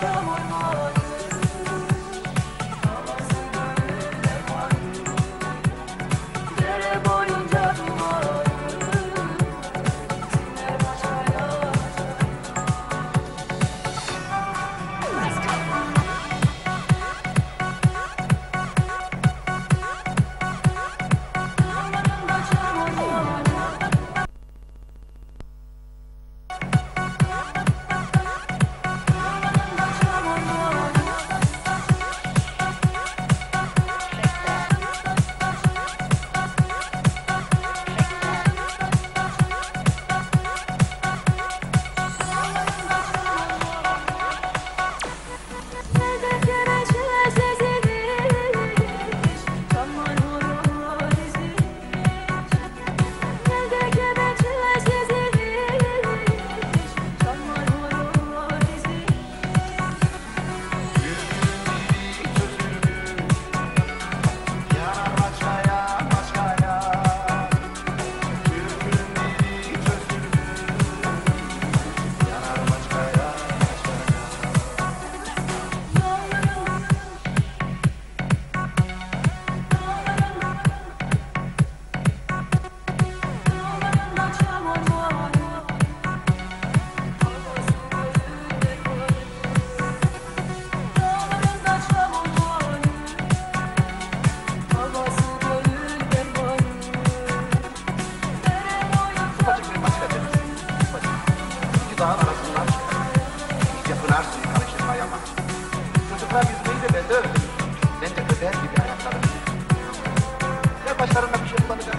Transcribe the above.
çamurlar nar suyu karıştırmaya başladı. Çocuklar yüzmeyi de bende öğrendim. Ben de öder gibi ayaklarım. Ya başlarında bir şey bulacaksam